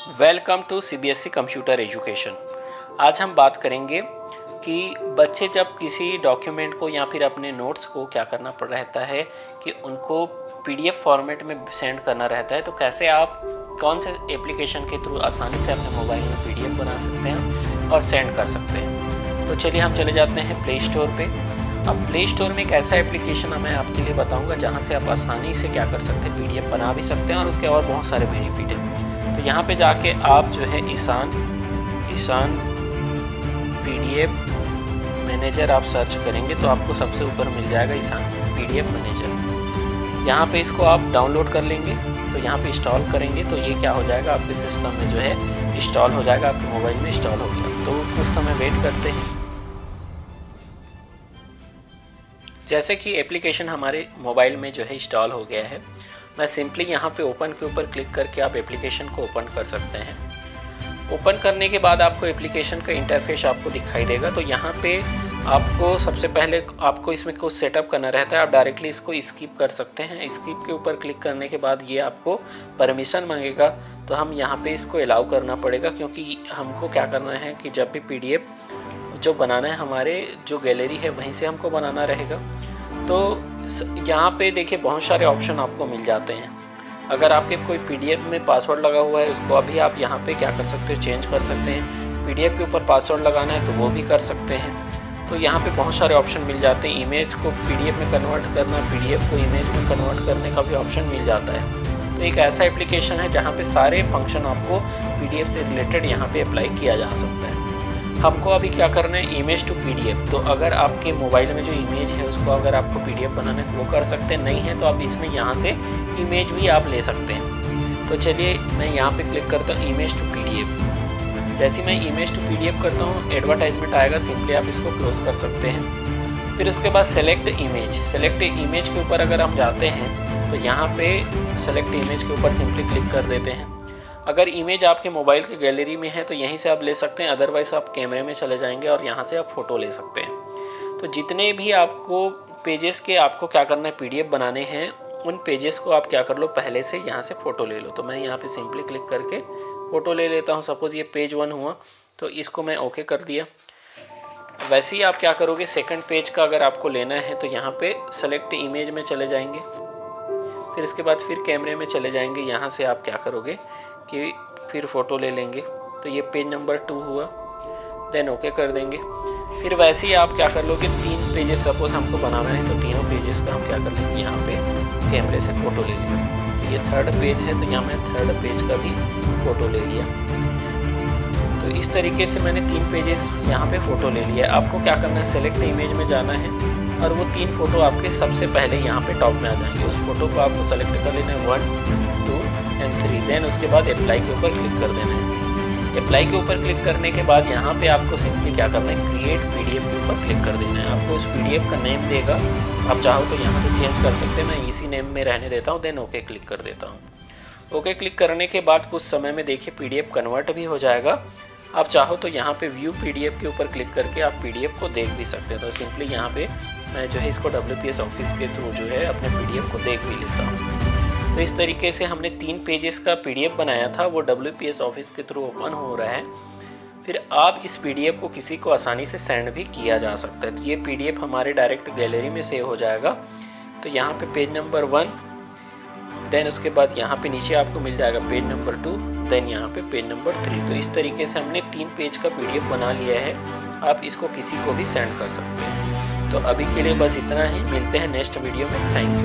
Welcome to CBSE computer education. आज हम बात करेंगे कि बच्चे जब किसी डॉक्यूमेंट को या फिर अपने नोट्स को क्या करना पड़ रहता है, कि उनको पीडीएफ फॉर्मेट में सेंड करना रहता है तो कैसे आप कौन से एप्लीकेशन के थ्रू आसानी से अपने मोबाइल में पीडीएफ बना सकते हैं और सेंड कर सकते हैं? तो चलिए हम चले जाते हैं प्ले स्टोर पर अब प्ले स्टोर में एक ऐसा एप्लीकेशन मैं आपके लिए बताऊँगा, जहाँ से आप आसानी से क्या कर सकते हैं, पीडीएफ बना भी सकते हैं और उसके और बहुत सारे बेनिफिट हैं। तो यहाँ पे जाके आप जो है ईशान ईशान पीडीएफ मैनेजर आप सर्च करेंगे तो आपको सबसे ऊपर मिल जाएगा ईशान पीडीएफ मैनेजर यहाँ पे इसको आप डाउनलोड कर लेंगे तो यहाँ पे इंस्टॉल करेंगे तो ये क्या हो जाएगा, आपके सिस्टम में जो है इंस्टॉल हो जाएगा, आपके मोबाइल में इंस्टॉल हो गया। तो कुछ समय वेट करते हैं। जैसे कि एप्लीकेशन हमारे मोबाइल में जो है इंस्टॉल हो गया है मैं सिंपली यहाँ पे ओपन के ऊपर क्लिक करके आप एप्लीकेशन को ओपन कर सकते हैं। ओपन करने के बाद आपको एप्लीकेशन का इंटरफेस आपको दिखाई देगा। तो यहाँ पे आपको सबसे पहले आपको इसमें कुछ सेटअप करना रहता है। आप डायरेक्टली इसको स्किप कर सकते हैं। स्किप के ऊपर क्लिक करने के बाद ये आपको परमिशन मांगेगा। तो हम यहाँ पे इसको अलाउ करना पड़ेगा क्योंकि हमको क्या करना है कि जब भी पीडीएफ जो बनाना है, हमारे जो गैलरी है, वहीं से हमको बनाना रहेगा। तो यहाँ पे देखिए बहुत सारे ऑप्शन आपको मिल जाते हैं। अगर आपके कोई पीडीएफ में पासवर्ड लगा हुआ है, उसको अभी आप यहाँ पे क्या कर सकते हो चेंज कर सकते हैं। पीडीएफ के ऊपर पासवर्ड लगाना है तो वो भी कर सकते हैं। तो यहाँ पे बहुत सारे ऑप्शन मिल जाते हैं। इमेज को पीडीएफ में कन्वर्ट करना पीडीएफ को इमेज में कन्वर्ट करने का भी ऑप्शन मिल जाता है। तो एक ऐसा एप्लीकेशन है, जहाँ पे सारे फ़ंक्शन आपको पीडीएफ से रिलेटेड यहाँ पे अप्लाई किया जा सकता है। हमको अभी क्या करना है? इमेज टू पीडीएफ तो अगर आपके मोबाइल में जो इमेज है, उसको अगर आपको पीडीएफ बनाना है तो वो कर सकते हैं। नहीं है तो आप इसमें यहाँ से इमेज भी आप ले सकते हैं। तो चलिए, मैं यहाँ पे क्लिक करता हूँ इमेज टू पीडीएफ जैसे मैं इमेज टू पीडीएफ करता हूँ एडवर्टाइजमेंट आएगा सिंपली आप इसको क्लोज कर सकते हैं। फिर उसके बाद सेलेक्ट इमेज सेलेक्ट इमेज के ऊपर अगर हम जाते हैं तो यहाँ पे सेलेक्ट इमेज के ऊपर सिंपली क्लिक कर देते हैं। अगर इमेज आपके मोबाइल की गैलरी में है तो यहीं से आप ले सकते हैं अदरवाइज़ आप कैमरे में चले जाएँगे और यहाँ से आप फ़ोटो ले सकते हैं। तो जितने भी आपको पेजेस के आपको क्या करना है पीडीएफ बनाने हैं, उन पेजेस को आप क्या कर लो, पहले से यहाँ से फ़ोटो ले लो। तो मैं यहाँ पे सिंपली क्लिक करके फ़ोटो ले लेता हूँ। सपोज़ ये पेज वन हुआ तो इसको मैं ओके कर दिया। वैसे ही आप क्या करोगे सेकंड पेज का अगर आपको लेना है तो यहाँ पे सेलेक्ट इमेज में चले जाएँगे। फिर इसके बाद फिर कैमरे में चले जाएँगे। यहाँ से आप क्या करोगे कि फिर फ़ोटो ले लेंगे। तो ये पेज नंबर टू हुआ। देन ओके कर देंगे। फिर वैसे ही आप क्या कर लोगे, तीन पेजेस सपोज़ हमको बनाना है तो तीनों पेजेस का हम क्या कर लेंगे, यहाँ पे कैमरे से फ़ोटो ले लेंगे। तो ये थर्ड पेज है तो यहाँ मैं थर्ड पेज का भी फ़ोटो ले लिया। तो इस तरीके से मैंने तीन पेजेस यहाँ पे फ़ोटो ले लिया। आपको क्या करना है सेलेक्ट इमेज में जाना है, और वो तीन फ़ोटो आपके सबसे पहले यहाँ पे टॉप में आ जाएँगे। उस फ़ोटो को आपको सेलेक्ट कर लेना है वन एंड थ्री देन उसके बाद अप्लाई के ऊपर क्लिक कर देना है। अप्लाई के ऊपर क्लिक करने के बाद यहाँ पे आपको सिंपली क्या करना है? क्रिएट पीडीएफ के ऊपर क्लिक कर देना है। आपको उस पीडीएफ का नेम देगा। आप चाहो तो यहाँ से चेंज कर सकते हैं। मैं इसी नेम में रहने देता हूँ देन ओके क्लिक कर देता हूँ। ओके क्लिक करने के बाद कुछ समय में देखिए पीडीएफ कन्वर्ट भी हो जाएगा। आप चाहो तो यहाँ पे व्यू पीडीएफ के ऊपर क्लिक करके आप पीडीएफ को देख भी सकते हैं। तो सिंपली यहाँ पे मैं जो है इसको WPS ऑफ़िस के थ्रू जो है अपने पीडीएफ को देख भी लेता हूँ। तो इस तरीके से हमने तीन पेजेस का पीडीएफ बनाया था, वो WPS ऑफ़िस के थ्रू ओपन हो रहा है। फिर आप इस पीडीएफ को किसी को आसानी से सेंड भी किया जा सकता है। तो ये पीडीएफ हमारे डायरेक्ट गैलरी में सेव हो जाएगा। तो यहाँ पे पेज नंबर वन देन उसके बाद यहाँ पे नीचे आपको मिल जाएगा पेज नंबर टू देन यहाँ पे पेज नंबर थ्री तो इस तरीके से हमने तीन पेज का पीडीएफ बना लिया है। आप इसको किसी को भी सेंड कर सकते हैं। तो अभी के लिए बस इतना ही। मिलते हैं नेक्स्ट वीडियो में। Thank you